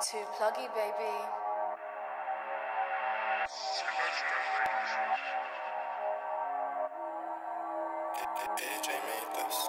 Too pluggy, baby. AJ made this.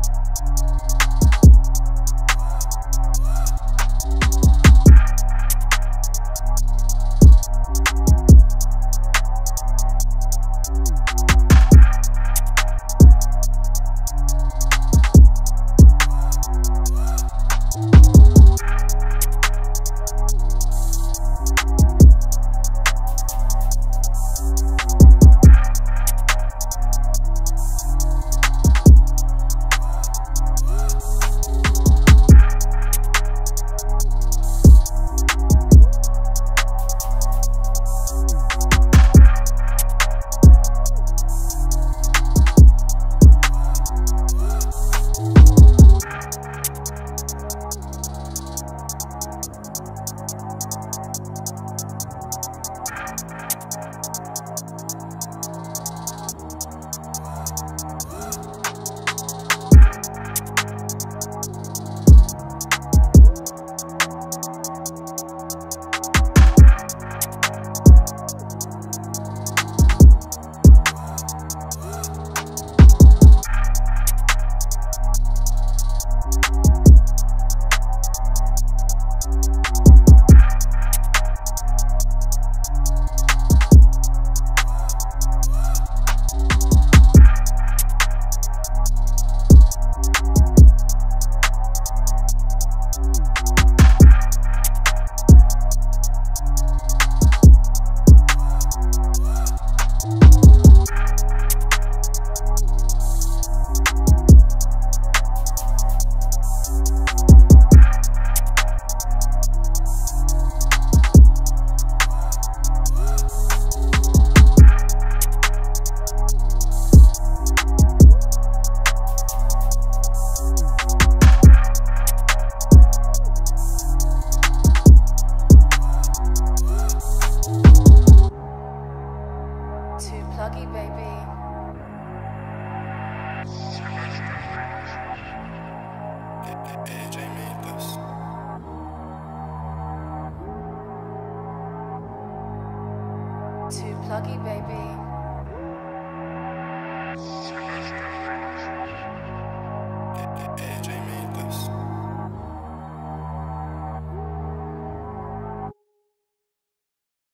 Pluggy, baby. Too pluggy, baby.